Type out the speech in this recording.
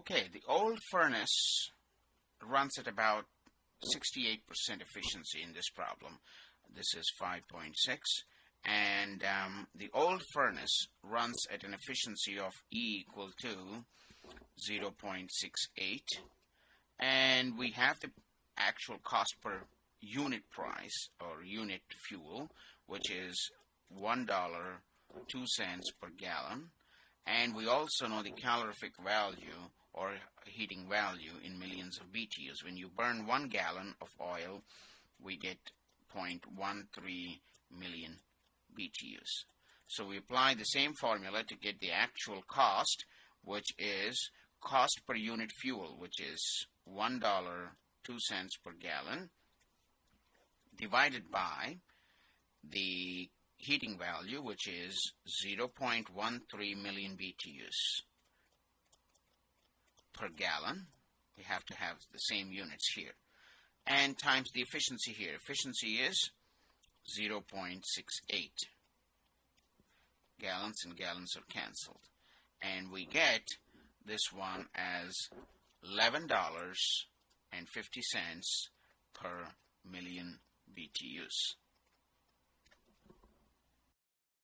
Okay, the old furnace runs at about 68% efficiency in this problem. This is 5.6 and um, the old furnace runs at an efficiency of E equal to 0.68 and we have the actual cost per unit price or unit fuel which is one dollar two cents per gallon. And we also know the calorific value or heating value in millions of BTUs. When you burn one gallon of oil, we get 0.13 million BTUs. So we apply the same formula to get the actual cost, which is cost per unit fuel, which is $1.02 per gallon, divided by the heating value, which is 0.13 million BTUs per gallon. We have to have the same units here. And times the efficiency here. Efficiency is 0.68. Gallons and gallons are canceled. And we get this one as $11.50 per million BTUs.